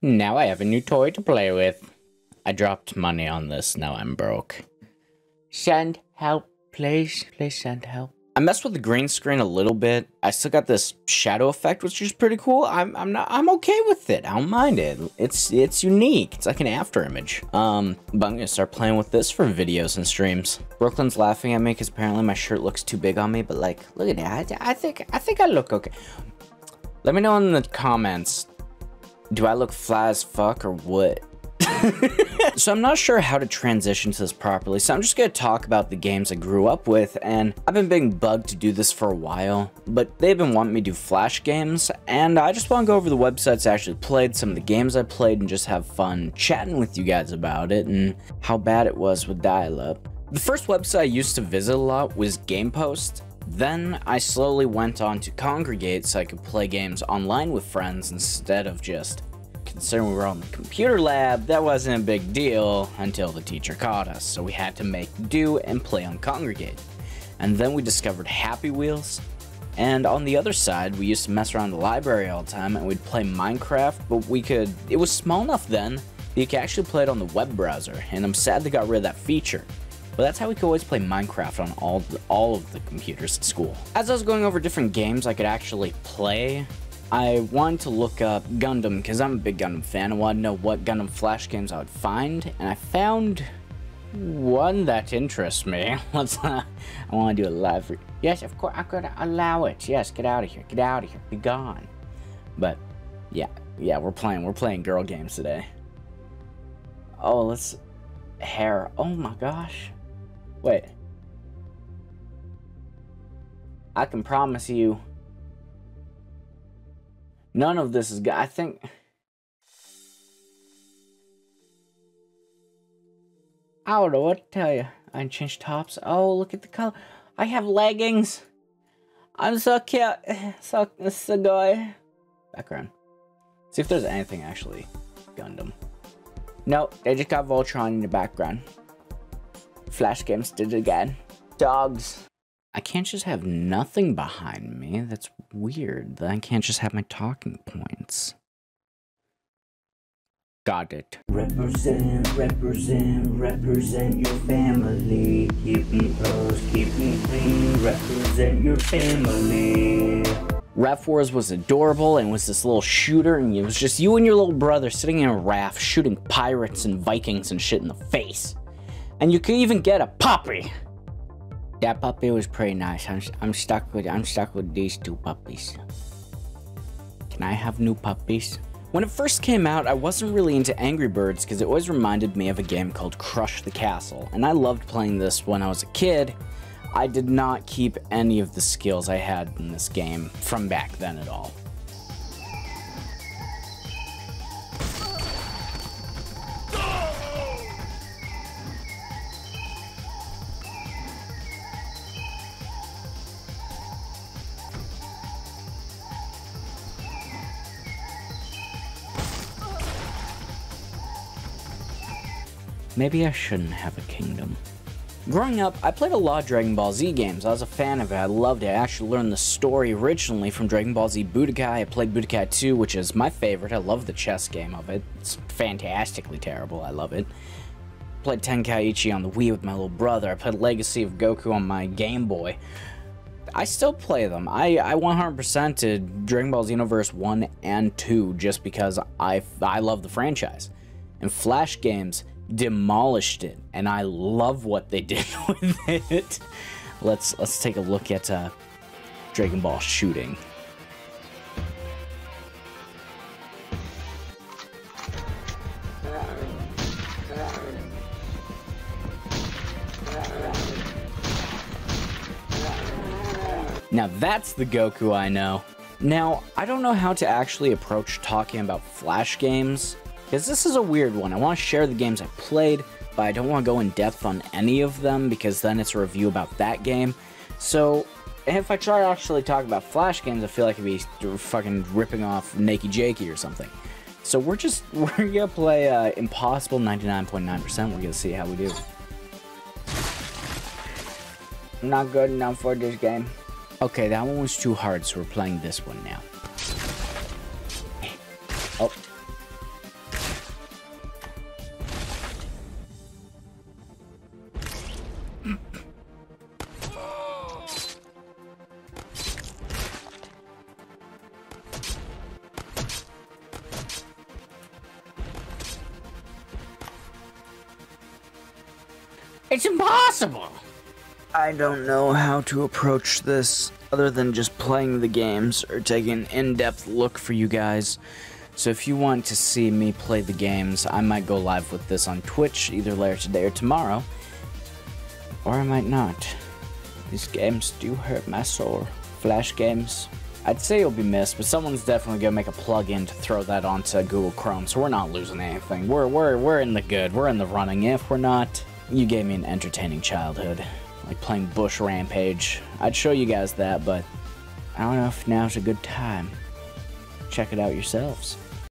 Now I have a new toy to play with. I dropped money on this, now I'm broke. Send help, please. Please send help. I messed with the green screen a little bit. I still got this shadow effect, which is pretty cool. I'm I'm not I'm okay with it. I don't mind it. It's it's unique. It's like an after image. Um, but I'm gonna start playing with this for videos and streams. Brooklyn's laughing at me because apparently my shirt looks too big on me. But like, look at that. I, I think I think I look okay. Let me know in the comments. Do I look fly as fuck or what? so I'm not sure how to transition to this properly, so I'm just gonna talk about the games I grew up with, and I've been being bugged to do this for a while, but they've been wanting me to do Flash games, and I just want to go over the websites I actually played, some of the games I played, and just have fun chatting with you guys about it, and how bad it was with dial-up. The first website I used to visit a lot was GamePost, then I slowly went on to Kongregate so I could play games online with friends instead of just considering we were on the computer lab, that wasn't a big deal until the teacher caught us, so we had to make do and play on Kongregate. And then we discovered Happy Wheels, and on the other side, we used to mess around the library all the time and we'd play Minecraft, but we could, it was small enough then that you could actually play it on the web browser, and I'm sad they got rid of that feature. But that's how we could always play Minecraft on all, the, all of the computers at school. As I was going over different games I could actually play, I wanted to look up Gundam because I'm a big Gundam fan. I wanted to know what Gundam Flash games I would find, and I found one that interests me. Let's. I want to do a live. yes, of course. I could allow it. Yes, get out of here. Get out of here. Be gone. But yeah, yeah, we're playing. We're playing girl games today. Oh, let's hair. Oh my gosh. Wait. I can promise you None of this is good. I think... I don't know what to tell you. I changed tops. Oh, look at the color. I have leggings. I'm so cute. So, so good. Background. See if there's anything actually Gundam. No, they just got Voltron in the background. Flash games did it again. Dogs. I can't just have nothing behind me. That's weird. I can't just have my talking points. Got it. Represent, represent, represent your family. Keep me close, keep me clean. Represent your family. Raft Wars was adorable and was this little shooter, and it was just you and your little brother sitting in a raft shooting pirates and Vikings and shit in the face. And you could even get a puppy. That puppy was pretty nice. I'm, I'm stuck with I'm stuck with these two puppies. Can I have new puppies? When it first came out, I wasn't really into Angry Birds because it always reminded me of a game called Crush the Castle, and I loved playing this when I was a kid. I did not keep any of the skills I had in this game from back then at all. Maybe I shouldn't have a kingdom. Growing up, I played a lot of Dragon Ball Z games. I was a fan of it. I loved it. I actually learned the story originally from Dragon Ball Z Budokai. I played Budokai 2, which is my favorite. I love the chess game of it. It's fantastically terrible. I love it. Played Tenkaichi on the Wii with my little brother. I played Legacy of Goku on my Game Boy. I still play them. I, I 100% to Dragon Ball Xenoverse 1 and 2 just because I, I love the franchise. And Flash games demolished it, and I love what they did with it. Let's let's take a look at uh, Dragon Ball shooting. Now that's the Goku I know. Now, I don't know how to actually approach talking about Flash games because this is a weird one. I want to share the games I played, but I don't want to go in depth on any of them because then it's a review about that game. So if I try to actually talk about Flash games, I feel like I'd be fucking ripping off Nakey Jakey or something. So we're just, we're gonna play uh, Impossible 99.9%. percent we're gonna see how we do. Not good enough for this game. Okay, that one was too hard, so we're playing this one now. It's impossible! I don't know how to approach this other than just playing the games or taking an in depth look for you guys. So if you want to see me play the games, I might go live with this on Twitch either later today or tomorrow. Or I might not. These games do hurt my soul. Flash games. I'd say you'll be missed, but someone's definitely gonna make a plug-in to throw that onto Google Chrome, so we're not losing anything. We're we're we're in the good. We're in the running. If we're not, you gave me an entertaining childhood. Like playing Bush Rampage. I'd show you guys that, but I don't know if now's a good time. Check it out yourselves.